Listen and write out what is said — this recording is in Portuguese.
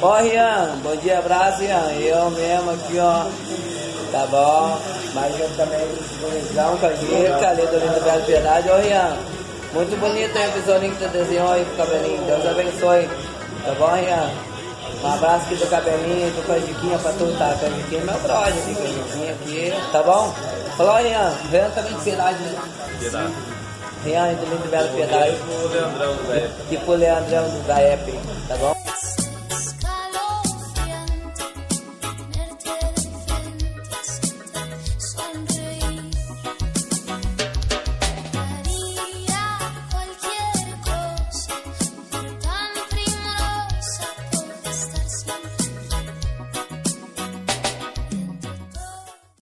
Ó, Rian, bom dia, abraço, Rian. Eu mesmo aqui, ó. Tá bom? Mas eu também Bonitão, com a ali do Lindo Belo Piedade. Ó, Rian, muito bonito aí o besourinho que tu desenhou aí pro cabelinho. Deus abençoe. Tá bom, Rian? Um abraço aqui do cabelinho, do com pra tu, tá? Com é meu brother aqui, Cajiquinha aqui, tá bom? Falou, Rian, Rian também de Piedade, né? Piedade. Rian do Lindo Belo Piedade. E pro Leandrão da EP. E pro Leandrão da EP, tá bom?